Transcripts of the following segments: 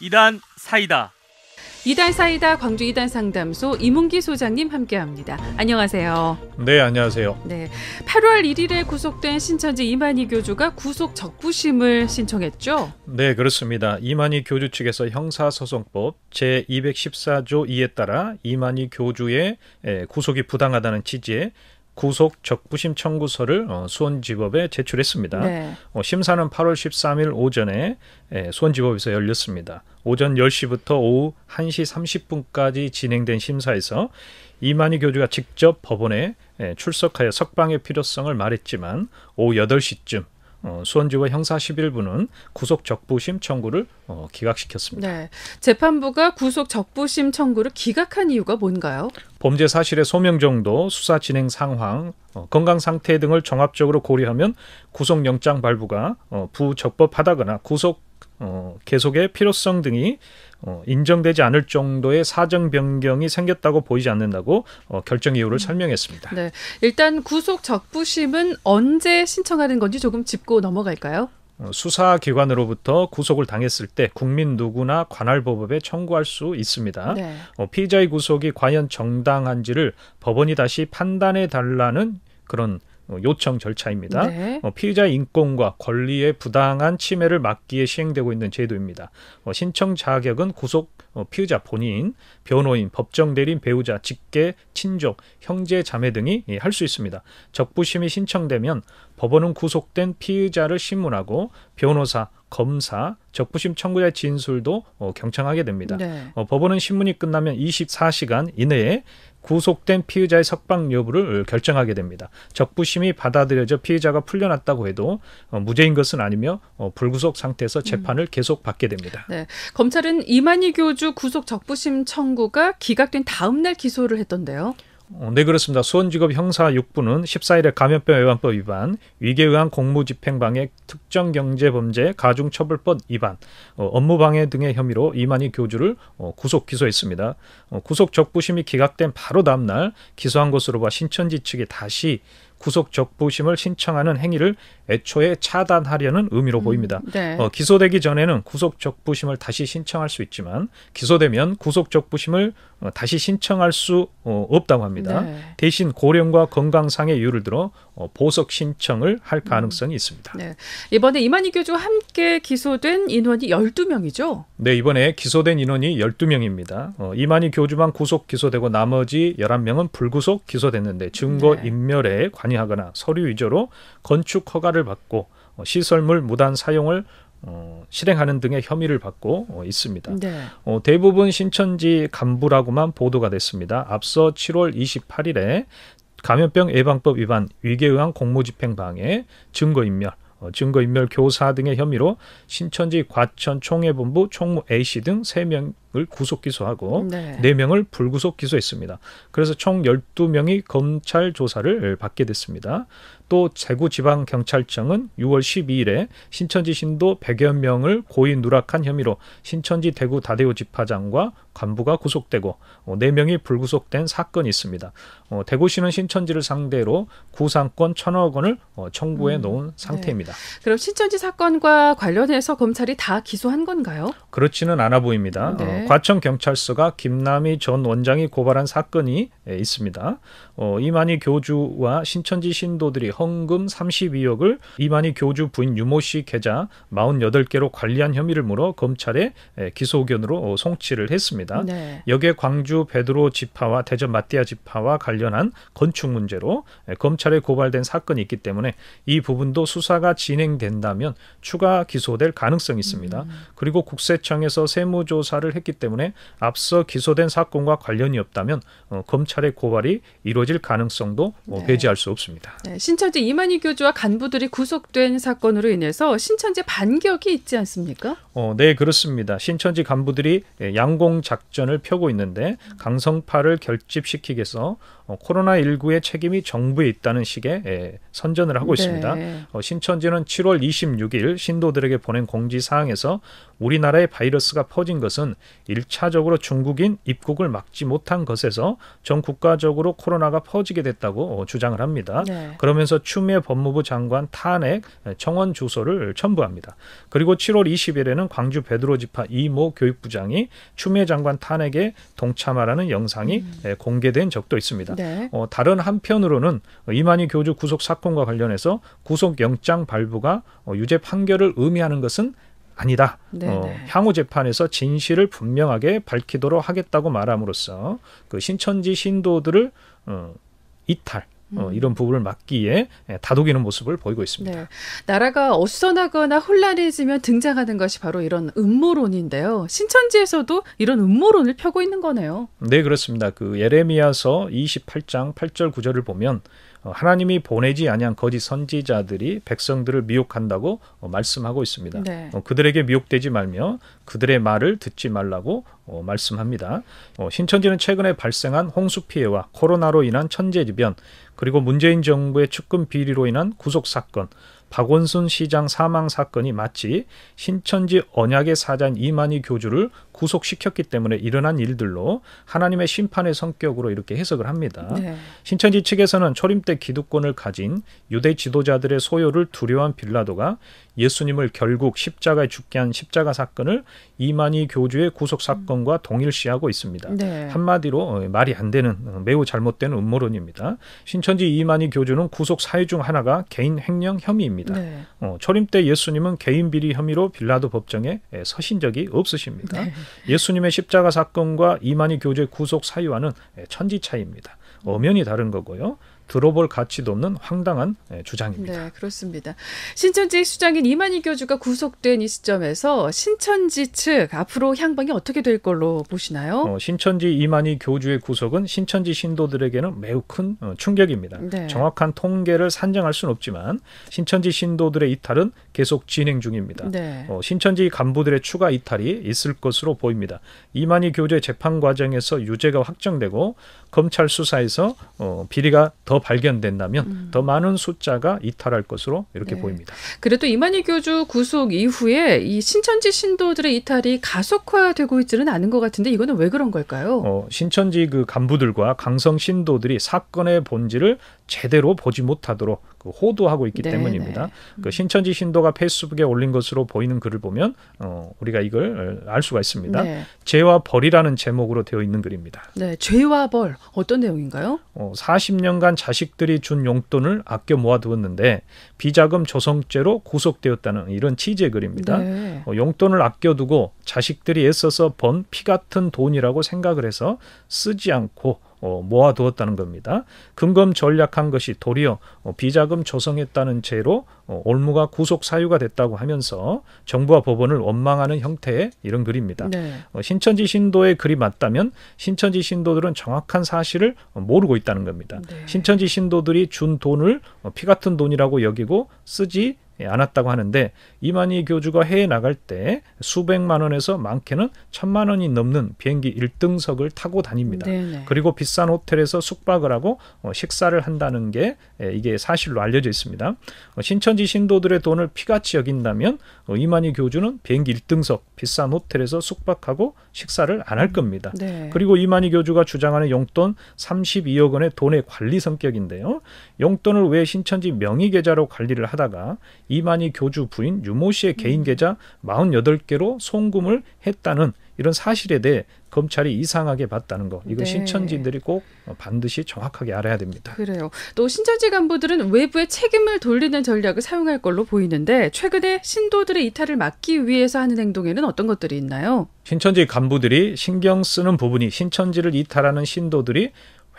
이단 사이다. 이단 사이다 광주 이단 상담소 이문기 소장님 함께합니다. 안녕하세요. 네, 안녕하세요. 네, 8월 1일에 구속된 신천지 이만희 교주가 구속 적부심을 신청했죠. 네, 그렇습니다. 이만희 교주 측에서 형사소송법 제 214조 2에 따라 이만희 교주의 구속이 부당하다는 취지의 구속 적부심 청구서를 어, 수원지법에 제출했습니다. 네. 어, 심사는 8월 13일 오전에 에, 수원지법에서 열렸습니다. 오전 10시부터 오후 1시 30분까지 진행된 심사에서 이만희 교주가 직접 법원에 에, 출석하여 석방의 필요성을 말했지만 오후 8시쯤 어, 수원지법 형사 11부는 구속 적부심 청구를 어, 기각시켰습니다. 네. 재판부가 구속 적부심 청구를 기각한 이유가 뭔가요? 범죄 사실의 소명 정도, 수사 진행 상황, 어, 건강 상태 등을 종합적으로 고려하면 구속영장 발부가 어, 부적법하다거나 구속 어, 계속의 필요성 등이 어, 인정되지 않을 정도의 사정 변경이 생겼다고 보이지 않는다고 어, 결정 이유를 음. 설명했습니다. 네, 일단 구속 적부심은 언제 신청하는 건지 조금 짚고 넘어갈까요? 어, 수사기관으로부터 구속을 당했을 때 국민 누구나 관할법원에 청구할 수 있습니다. 네. 어, 피의자의 구속이 과연 정당한지를 법원이 다시 판단해 달라는 그런 어, 요청 절차입니다. 네. 어, 피의자의 인권과 권리의 부당한 침해를 막기에 시행되고 있는 제도입니다. 어, 신청 자격은 구속 피의자 본인, 변호인, 법정 대리인, 배우자, 직계, 친족, 형제, 자매 등이 예, 할수 있습니다. 적부심이 신청되면 법원은 구속된 피의자를 신문하고 변호사, 검사, 적부심 청구자의 진술도 경청하게 됩니다. 네. 법원은 신문이 끝나면 24시간 이내에 구속된 피의자의 석방 여부를 결정하게 됩니다. 적부심이 받아들여져 피의자가 풀려났다고 해도 어, 무죄인 것은 아니며 어, 불구속 상태에서 재판을 음. 계속 받게 됩니다. 네. 검찰은 이만희 교주 구속 적부심 청구가 기각된 다음 날 기소를 했던데요. 어, 네 그렇습니다. 수원지법 형사 6부는 14일에 감염병 예방법 위반, 위계 의한 공무집행방해, 특정 경제범죄, 가중처벌법 위반, 어, 업무방해 등의 혐의로 이만희 교주를 어, 구속 기소했습니다. 어, 구속 적부심이 기각된 바로 다음 날 기소한 것으로 봐 신천지 측이 다시 구속 적부심을 신청하는 행위를 애초에 차단하려는 의미로 음, 보입니다. 네. 어, 기소되기 전에는 구속 적부심을 다시 신청할 수 있지만 기소되면 구속 적부심을 어, 다시 신청할 수 어, 없다고 합니다. 네. 대신 고령과 건강상의 이유를 들어 어, 보석 신청을 할 음. 가능성이 음. 있습니다. 네. 이번에 이만희 교주와 함께 기소된 인원이 12명이죠? 네, 이번에 기소된 인원이 12명입니다. 어, 이만희 교주만 구속 기소되고 나머지 11명은 불구속 기소됐는데 증거 네. 인멸에 관 여하거나 서류 위조로 건축 허가를 받고 어, 시설물 무단 사용을 어, 실행하는 등의 혐의를 받고 어, 있습니다. 네. 어, 대부분 신천지 간부라고만 보도가 됐습니다. 앞서 7월 28일에 감염병 예방법 위반, 위계의한 공무집행 방해, 증거인멸, 어, 증거인멸 교사 등의 혐의로 신천지 과천 총회본부 총무 A씨 등 세명을 구속 기소하고 네. 4명을 불구속 기소했습니다. 그래서 총 12명이 검찰 조사를 받게 됐습니다. 또 제구지방경찰청은 6월 12일에 신천지 신도 100여 명을 고의 누락한 혐의로 신천지 대구 다대우 집화장과 간부가 구속되고 4명이 어, 불구속된 사건이 있습니다. 어, 대구시는 신천지를 상대로 구상권 천억 원을 어, 청구해 음, 놓은 음, 상태입니다. 네. 그럼 신천지 사건과 관련해서 검찰이 다 기소한 건가요? 그렇지는 않아 보입니다. 네. 어, 과천경찰서가 김남희 전 원장이 고발한 사건이 있습니다. 어, 이만희 교주와 신천지 신도들이 헌금 32억을 이만희 교주 부인 유모 씨 계좌 48개로 관리한 혐의를 물어 검찰에 기소 의견으로 송치를 했습니다. 네. 여기에 광주 베드로 지파와 대전 마띠아 지파와 관련한 건축 문제로 검찰에 고발된 사건이 있기 때문에 이 부분도 수사가 진행된다면 추가 기소될 가능성이 있습니다. 음. 그리고 국세청에서 세무조사를 했기 때문에 앞서 기소된 사건과 관련이 없다면 어, 검찰의 고발이 이루어질 가능성도 어, 네. 배제할 수 없습니다. 네. 신 천지 이만희 교주와 간부들이 구속된 사건으로 인해서 신천지 반격이 있지 않습니까? 어, 네 그렇습니다. 신천지 간부들이 양공 작전을 펴고 있는데 강성파를 결집시키기 위해서 어, 코로나19의 책임이 정부에 있다는 식의 예, 선전을 하고 있습니다. 네. 어, 신천지는 7월 26일 신도들에게 보낸 공지 사항에서 우리나라에 바이러스가 퍼진 것은 일차적으로 중국인 입국을 막지 못한 것에서 전 국가적으로 코로나가 퍼지게 됐다고 어, 주장을 합니다. 네. 그러면서 추미애 법무부 장관 탄핵 청원 주소를 첨부합니다. 그리고 7월 20일에는 광주 베드로 지파 이모 교육부장이 추미애 장관 탄핵에 동참하라는 영상이 에, 공개된 적도 있습니다. 네. 어, 다른 한편으로는 이만희 교주 구속 사건과 관련해서 구속 영장 발부가 어, 유죄 판결을 의미하는 것은 아니다. 네, 어, 네. 향후 재판에서 진실을 분명하게 밝히도록 하겠다고 말함으로써 그 신천지 신도들을 어, 이탈 어, 음. 이런 부분을 막기에 예, 다독이는 모습을 보이고 있습니다. 네. 나라가 어수선하거나 혼란해지면 등장하는 것이 바로 이런 음모론인데요. 신천지에서도 이런 음모론을 펴고 있는 거네요. 네, 그렇습니다. 그 예레미야서 28장 8절 9절을 보면 어, 하나님이 보내지 아니한 거짓 선지자들이 백성들을 미혹한다고 어, 말씀하고 있습니다. 네. 어, 그들에게 미혹되지 말며 그들의 말을 듣지 말라고 어, 말씀합니다. 어, 신천지는 최근에 발생한 홍수 피해와 코로나로 인한 천재지변 그리고 문재인 정부의 측근 비리로 인한 구속 사건 박원순 시장 사망 사건이 마치 신천지 언약의 사자인 이만희 교주를 구속시켰기 때문에 일어난 일들로 하나님의 심판의 성격으로 이렇게 해석을 합니다. 네. 신천지 측에서는 초림 때 기득권을 가진 유대 지도자들의 소요를 두려워한 빌라도가 예수님을 결국 십자가에 죽게 한 십자가 사건을 이만희 교주의 구속 사건과 동일시하고 있습니다. 네. 한마디로 어, 말이 안 되는 어, 매우 잘못된 음모론입니다. 신천지 이만희 교주는 구속 사유 중 하나가 개인 횡령 혐의입니다. 네. 어, 초림 때 예수님은 개인 비리 혐의로 빌라도 법정에 에, 서신 적이 없으십니다. 네. 예수님의 십자가 사건과 이만희 교주의 구속 사유와는 에, 천지 차이입니다. 엄연히 다른 거고요. 들어볼 가치도 없는 황당한 에, 주장입니다. 네, 그렇습니다. 신천지 수장인 이만희 교주가 구속된 이 시점에서 신천지 측 앞으로 향방이 어떻게 될 걸로 보시나요? 어, 신천지 이만희 교주의 구속은 신천지 신도들에게는 매우 큰 어, 충격입니다. 네. 정확한 통계를 산정할 수는 없지만 신천지 신도들의 이탈은 계속 진행 중입니다. 네. 어, 신천지 간부들의 추가 이탈이 있을 것으로 보입니다. 이만희 교주의 재판 과정에서 유죄가 확정되고 검찰 수사에서 어, 비리가 더 발견된다면 더 많은 숫자가 이탈할 것으로 이렇게 음. 네. 보입니다. 그래도 이만희 교주 구속 이후에 이 신천지 신도들의 이탈이 가속화되고 있지는 않은 것 같은데 이거는 왜 그런 걸까요? 어, 신천지 그 간부들과 강성 신도들이 사건의 본질을 제대로 보지 못하도록 그 호도하고 있기 네, 때문입니다. 네. 그 신천지 신도가 페이스북에 올린 것으로 보이는 글을 보면 어, 우리가 이걸 알 수가 있습니다. 네. 죄와 벌이라는 제목으로 되어 있는 글입니다. 네, 죄와 벌 어떤 내용인가요? 어, 40년간 자식들이 준 용돈을 아껴 모아두었는데 비자금 조성죄로 구속되었다는 이런 취지의 글입니다. 네. 어, 용돈을 아껴두고 자식들이 애써서 번 피 같은 돈이라고 생각을 해서 쓰지 않고 어, 모아두었다는 겁니다. 금검 전략한 것이 도리어 어, 비자금 조성했다는 죄로 어, 올무가 구속 사유가 됐다고 하면서 정부와 법원을 원망하는 형태의 이런 글입니다. 네. 어, 신천지 신도의 글이 맞다면 신천지 신도들은 정확한 사실을 어, 모르고 있다는 겁니다. 네. 신천지 신도들이 준 돈을 어, 피 같은 돈이라고 여기고 쓰지 않았다고 하는데 이만희 교주가 해외 나갈 때 수백만 원에서 많게는 천만 원이 넘는 비행기 1등석을 타고 다닙니다. 네네. 그리고 비싼 호텔에서 숙박을 하고 어, 식사를 한다는 게 에, 이게 사실로 알려져 있습니다. 어, 신천지 신도들의 돈을 피같이 여긴다면 어, 이만희 교주는 비행기 1등석 비싼 호텔에서 숙박하고 식사를 안 할 겁니다. 네. 그리고 이만희 교주가 주장하는 용돈 32억 원의 돈의 관리 성격인데요. 용돈을 왜 신천지 명의 계좌로 관리를 하다가 이만희 교주 부인 유모 씨의 개인 계좌 48개로 송금을 했다는 이런 사실에 대해 검찰이 이상하게 봤다는 거. 이거 네. 신천지들이 꼭 반드시 정확하게 알아야 됩니다. 그래요. 또 신천지 간부들은 외부에 책임을 돌리는 전략을 사용할 걸로 보이는데 최근에 신도들의 이탈을 막기 위해서 하는 행동에는 어떤 것들이 있나요? 신천지 간부들이 신경 쓰는 부분이 신천지를 이탈하는 신도들이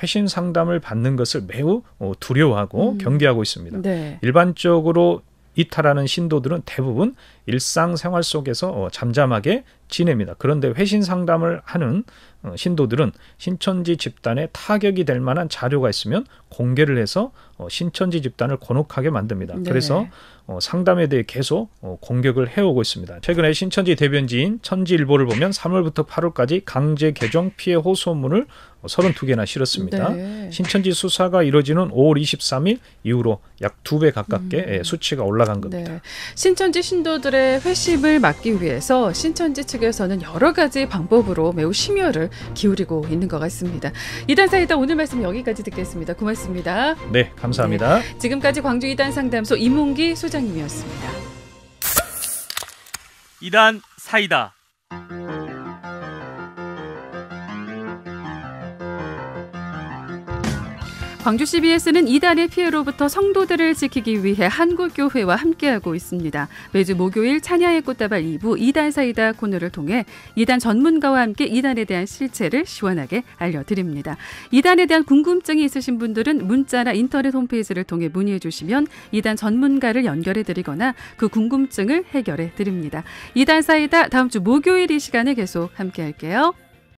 회신 상담을 받는 것을 매우 어, 두려워하고 음. 경계하고 있습니다. 네. 일반적으로 이탈하는 신도들은 대부분 일상생활 속에서 어, 잠잠하게 지냅니다. 그런데 회신 상담을 하는 어, 신도들은 신천지 집단에 타격이 될 만한 자료가 있으면 공개를 해서 어, 신천지 집단을 곤혹하게 만듭니다. 네. 그래서 어, 상담에 대해 계속 어, 공격을 해오고 있습니다. 최근에 신천지 대변지인 천지일보를 보면 3월부터 8월까지 강제 개정 피해 호소문을 어, 32개나 실었습니다. 네. 신천지 수사가 이뤄지는 5월 23일 이후로 약 두 배 가깝게 음. 예, 수치가 올라간 겁니다. 네. 신천지 신도들의 회심을 막기 위해서 신천지 측에서는 여러 가지 방법으로 매우 심혈을 기울이고 있는 것 같습니다. 이단 사이다 오늘 말씀 여기까지 듣겠습니다. 고맙습니다. 네, 감사합니다. 지금까지 광주 이단 상담소 이문기 소장님이었습니다. 이단 사이다. 광주 CBS는 이단의 피해로부터 성도들을 지키기 위해 한국교회와 함께하고 있습니다. 매주 목요일 찬야의 꽃다발 2부 이단 사이다 코너를 통해 이단 전문가와 함께 이단에 대한 실체를 시원하게 알려드립니다. 이단에 대한 궁금증이 있으신 분들은 문자나 인터넷 홈페이지를 통해 문의해 주시면 이단 전문가를 연결해 드리거나 그 궁금증을 해결해 드립니다. 이단 사이다 다음 주 목요일 이 시간에 계속 함께 할게요.